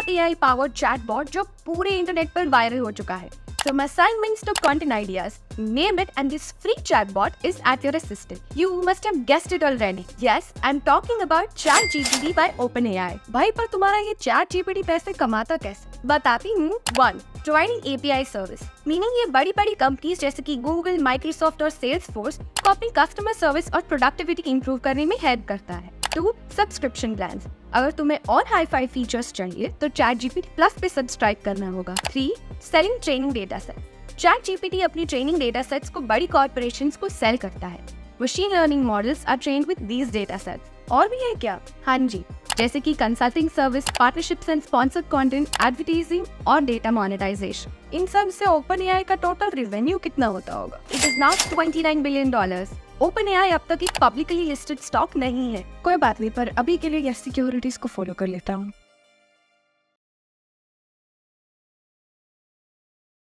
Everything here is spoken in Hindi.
पहला एआई पावर्ड चैटबॉट जो पूरे इंटरनेट पर वायरल हो चुका है From assignments to content ideas, name it and this free chatbot is at your assistant. You must have guessed it already. Yes, I'm talking about ChatGPT by OpenAI. भाई पर तुम्हारा ये ChatGPT पैसे कमाता कैसे बताती हूँ one providing API service meaning ये बड़ी बड़ी कंपनीज़ जैसे कि गूगल माइक्रोसॉफ्ट और सेल्स फोर्स को अपनी कस्टमर सर्विस और प्रोडक्टिविटी इंप्रूव करने में हेल्प करता है टू सब्सक्रिप्शन प्लान अगर तुम्हें और हाई फाई फीचर्स चाहिए तो चैट जीपीटी प्लस पे सब्सक्राइब करना होगा। Three selling training data set chat GPT अपनी ट्रेनिंग डेटा सेट्स को बड़ी कॉर्पोरेशन को सेल करता है। Machine learning models are trained with these data set और भी है क्या? हाँ जी, जैसे कि consulting service partnerships and sponsored content advertising और डेटा मोनेटाइजेशन इन सबसे ओपन एआई का टोटल रेवेन्यू कितना होता होगा? It is now 29 billion dollars open AI अब तक एक पब्लिकली लिस्टेड स्टॉक नहीं है। कोई बात नहीं, पर अभी के लिए ये सिक्योरिटीज को फॉलो कर लेता हूँ।